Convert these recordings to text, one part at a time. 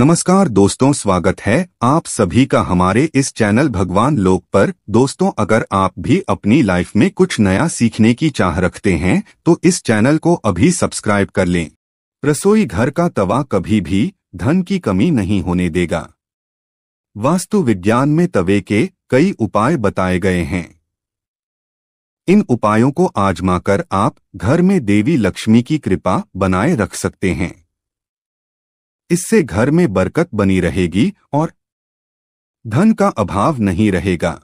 नमस्कार दोस्तों, स्वागत है आप सभी का हमारे इस चैनल भगवान लोक पर। दोस्तों, अगर आप भी अपनी लाइफ में कुछ नया सीखने की चाह रखते हैं तो इस चैनल को अभी सब्सक्राइब कर लें। रसोई घर का तवा कभी भी धन की कमी नहीं होने देगा। वास्तु विज्ञान में तवे के कई उपाय बताए गए हैं। इन उपायों को आजमाकर आप घर में देवी लक्ष्मी की कृपा बनाए रख सकते हैं। इससे घर में बरकत बनी रहेगी और धन का अभाव नहीं रहेगा।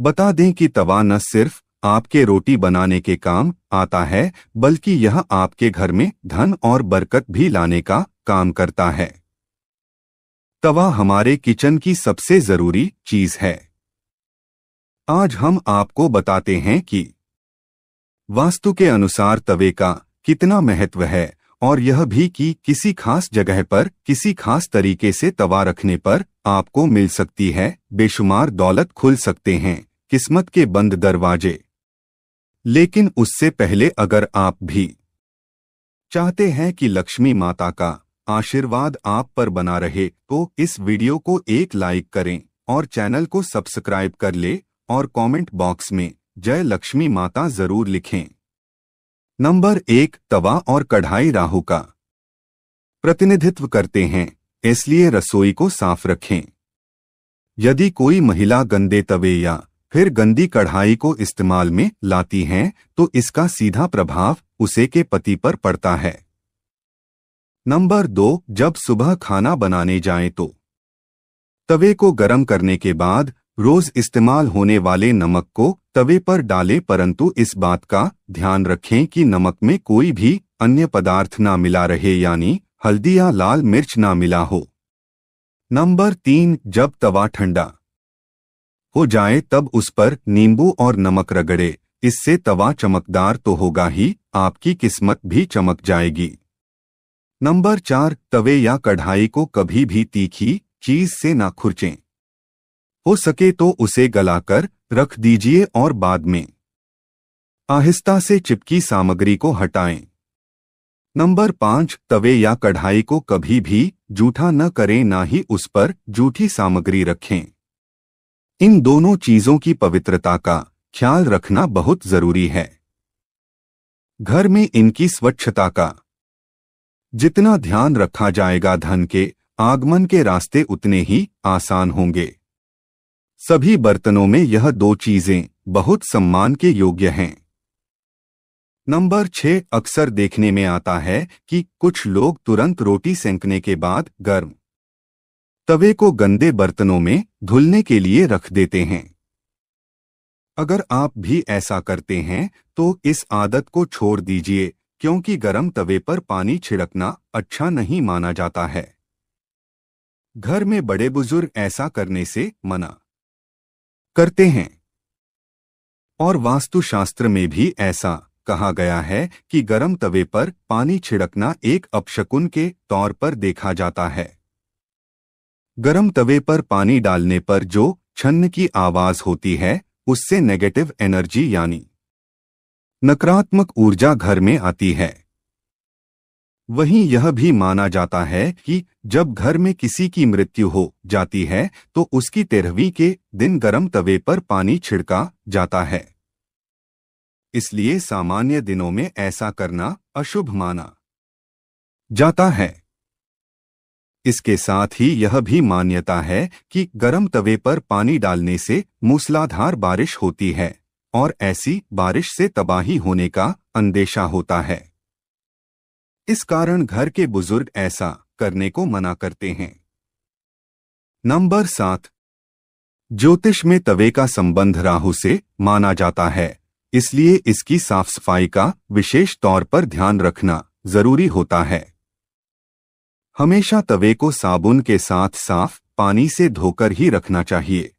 बता दें कि तवा न सिर्फ़ आपके रोटी बनाने के काम आता है, बल्कि यह आपके घर में धन और बरकत भी लाने का काम करता है। तवा हमारे किचन की सबसे ज़रूरी चीज़ है। आज हम आपको बताते हैं कि वास्तु के अनुसार तवे का कितना महत्व है। और यह भी कि किसी खास जगह पर, किसी खास तरीके से तवा रखने पर आपको मिल सकती है, बेशुमार दौलत खुल सकते हैं, किस्मत के बंद दरवाजे। लेकिन उससे पहले अगर आप भी चाहते हैं कि लक्ष्मी माता का आशीर्वाद आप पर बना रहे तो इस वीडियो को एक लाइक करें और चैनल को सब्सक्राइब कर ले और कमेंट बॉक्स में, जय लक्ष्मी माता ज़रूर लिखें। नंबर एक, तवा और कढ़ाई राहु का। प्रतिनिधित्व करते हैं, इसलिए रसोई को साफ़ रखें। यदि कोई महिला गंदे तवे या फिर गंदी कढ़ाई को इस्तेमाल में लाती हैं तो इसका सीधा प्रभाव उसे के पति पर पड़ता है। नंबर दो, जब सुबह खाना बनाने जाएँ तो। तवे को गर्म करने के बाद रोज इस्तेमाल होने वाले नमक को तवे पर डालें, परंतु इस बात का ध्यान रखें कि नमक में कोई भी अन्य पदार्थ ना मिला रहे, यानी हल्दी या लाल मिर्च ना मिला हो। नंबर तीन, जब तवा ठंडा हो जाए, तब उस पर नींबू और नमक रगड़े। इससे तवा चमकदार तो होगा ही, आपकी किस्मत भी चमक जाएगी। नंबर चार, तवे या कढ़ाई को कभी भी तीखी चीज़ से ना खुरचें। हो सके तो उसे गलाकर रख दीजिए और बाद में। आहिस्ता से चिपकी सामग्री को हटाएँ। नंबर पाँच, तवे या कढ़ाई को कभी भी जूठा न करें, ना ही उस पर जूठी सामग्री रखें। इन दोनों चीज़ों की पवित्रता का ख्याल रखना बहुत ज़रूरी है। घर में इनकी स्वच्छता का जितना ध्यान रखा जाएगा, धन के आगमन के रास्ते उतने ही आसान होंगे। सभी बर्तनों में यह दो चीज़ें बहुत सम्मान के योग्य हैं। नंबर छह अक्सर देखने में आता है कि कुछ लोग तुरंत रोटी सेंकने के बाद गर्म तवे को गंदे बर्तनों में धुलने के लिए रख देते हैं। अगर आप भी ऐसा करते हैं तो इस आदत को छोड़ दीजिए, क्योंकि गर्म तवे पर पानी छिड़कना अच्छा नहीं माना जाता है। घर में बड़े बुज़ुर्ग ऐसा करने से मना करते हैं। और वास्तुशास्त्र में भी ऐसा कहा गया है कि गर्म तवे पर पानी छिड़कना एक अपशकुन के तौर पर देखा जाता है। गर्म तवे पर पानी डालने पर जो छन्न की आवाज़ होती है, उससे नेगेटिव एनर्जी यानी नकारात्मक ऊर्जा घर में आती है। वहीं यह भी माना जाता है कि जब घर में किसी की मृत्यु हो जाती है तो उसकी तेरहवीं के दिन गर्म तवे पर पानी छिड़का जाता है। इसलिए सामान्य दिनों में ऐसा करना अशुभ माना जाता है। इसके साथ ही यह भी मान्यता है कि गर्म तवे पर पानी डालने से मूसलाधार बारिश होती है, और ऐसी बारिश से तबाही होने का अंदेशा होता है। इस कारण घर के बुज़ुर्ग ऐसा करने को मना करते हैं। नंबर सात। ज्योतिष में तवे का संबंध राहु से माना जाता है, इसलिए इसकी साफ़ सफ़ाई का विशेष तौर पर ध्यान रखना ज़रूरी होता है। हमेशा तवे को साबुन के साथ साफ़ पानी से धोकर ही रखना चाहिए।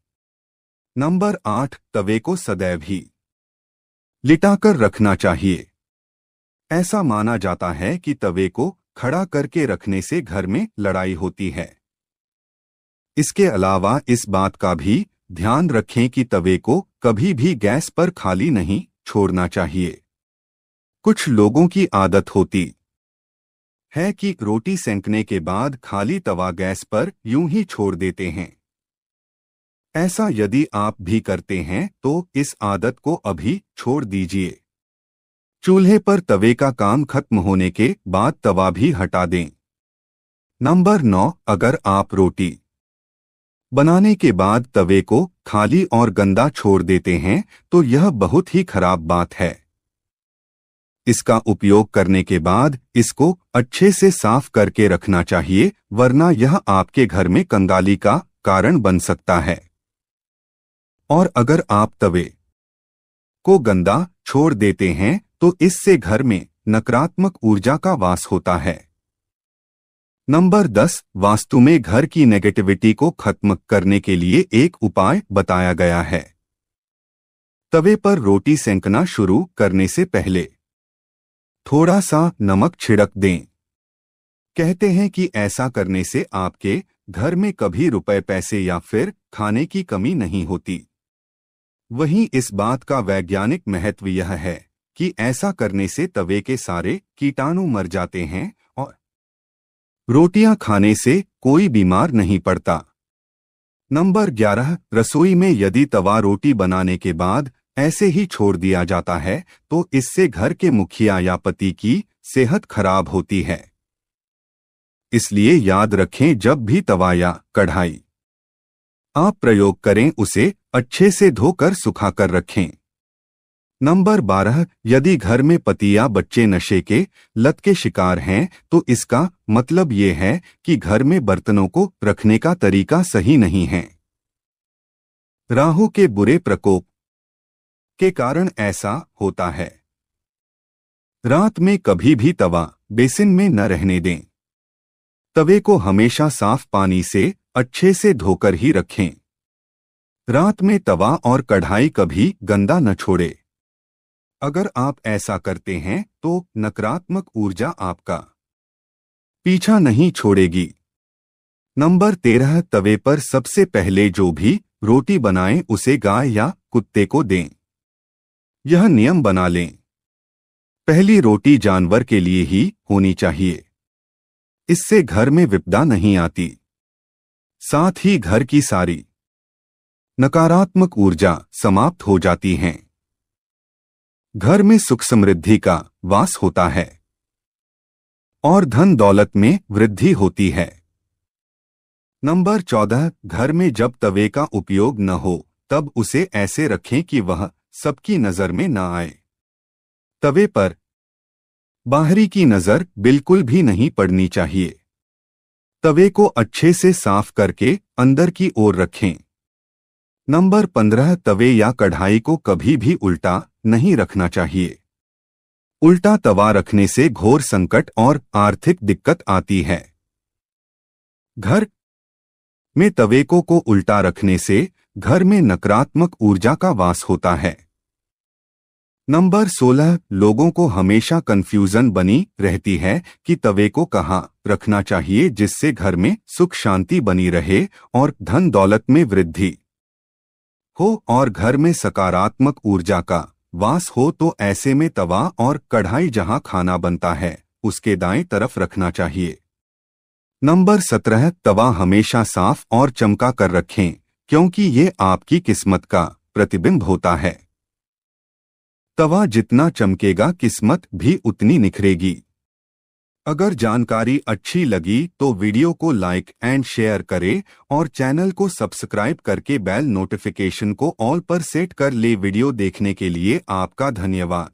नंबर आठ। तवे को सदैव ही लिटाकर रखना चाहिए। ऐसा माना जाता है कि तवे को खड़ा करके रखने से घर में लड़ाई होती है। इसके अलावा इस बात का भी ध्यान रखें कि तवे को कभी भी गैस पर खाली नहीं छोड़ना चाहिए। कुछ लोगों की आदत होती है कि रोटी सेंकने के बाद खाली तवा गैस पर यूँ ही छोड़ देते हैं। ऐसा यदि आप भी करते हैं तो इस आदत को अभी छोड़ दीजिए। चूल्हे पर तवे का काम खत्म होने के बाद तवा भी हटा दें। नंबर नौ, अगर आप रोटी बनाने के बाद तवे को खाली और गंदा छोड़ देते हैं तो यह बहुत ही खराब बात है। इसका उपयोग करने के बाद इसको अच्छे से साफ़ करके रखना चाहिए, वरना यह आपके घर में कंगाली का कारण बन सकता है। और अगर आप तवे को गंदा छोड़ देते हैं तो इससे घर में नकारात्मक ऊर्जा का वास होता है। नंबर दस, वास्तु में घर की नेगेटिविटी को खत्म करने के लिए एक उपाय बताया गया है। तवे पर रोटी सेंकना शुरू करने से पहले थोड़ा सा नमक छिड़क दें। कहते हैं कि ऐसा करने से आपके घर में कभी रुपए, पैसे या फिर खाने की कमी नहीं होती। वहीं इस बात का वैज्ञानिक महत्व यह है। कि ऐसा करने से तवे के सारे कीटाणु मर जाते हैं और रोटियाँ खाने से कोई बीमार नहीं पड़ता। नंबर 11 रसोई में यदि तवा रोटी बनाने के बाद ऐसे ही छोड़ दिया जाता है तो इससे घर के मुखिया या पति की सेहत खराब होती है। इसलिए याद रखें जब भी तवा या कढ़ाई। आप प्रयोग करें उसे अच्छे से धोकर सुखाकर रखें। नंबर बारह, यदि घर में पति या बच्चे नशे के लत के शिकार हैं तो इसका मतलब ये है कि घर में बर्तनों को रखने का तरीका सही नहीं है। राहु के बुरे प्रकोप के कारण ऐसा होता है। रात में कभी भी तवा, बेसिन में न रहने दें। तवे को हमेशा साफ़ पानी से, अच्छे से धोकर ही रखें। रात में तवा और कढ़ाई कभी गंदा न छोड़े। अगर आप ऐसा करते हैं तो नकारात्मक ऊर्जा आपका पीछा नहीं छोड़ेगी। नंबर तेरह, तवे पर सबसे पहले जो भी रोटी बनाएँ, उसे गाय या कुत्ते को दें। यह नियम बना लें। पहली रोटी जानवर के लिए ही होनी चाहिए। इससे घर में विपदा नहीं आती। साथ ही घर की सारी नकारात्मक ऊर्जा समाप्त हो जाती हैं। घर में सुख समृद्धि का वास होता है और धन दौलत में वृद्धि होती है। नंबर चौदह, घर में जब तवे का उपयोग न हो, तब उसे ऐसे रखें कि वह सबकी नज़र में न आए। तवे पर बाहरी की नज़र बिल्कुल भी नहीं पड़नी चाहिए। तवे को अच्छे से साफ़ करके अंदर की ओर रखें। नंबर पंद्रह, तवे या कढ़ाई को कभी भी उल्टा नहीं रखना चाहिए। उल्टा तवा रखने से घोर संकट और आर्थिक दिक्कत आती है। घर में तवे को को उल्टा रखने से घर में नकारात्मक ऊर्जा का वास होता है। नंबर 16 लोगों को हमेशा कंफ्यूजन बनी रहती है कि तवे को कहाँ रखना चाहिए जिससे घर में सुख शांति बनी रहे और धन दौलत में वृद्धि। हो और घर में सकारात्मक ऊर्जा का वास हो तो ऐसे में तवा और कढ़ाई जहाँ खाना बनता है, उसके दाएँ तरफ़ रखना चाहिए। नंबर सत्रह, तवा हमेशा साफ़ और चमका कर रखें, क्योंकि ये आपकी किस्मत का प्रतिबिंब होता है। तवा जितना चमकेगा किस्मत भी उतनी निखरेगी। अगर जानकारी अच्छी लगी तो वीडियो को लाइक एंड शेयर करें और चैनल को सब्सक्राइब करके बेल नोटिफिकेशन को ऑल पर सेट कर ले वीडियो देखने के लिए आपका धन्यवाद।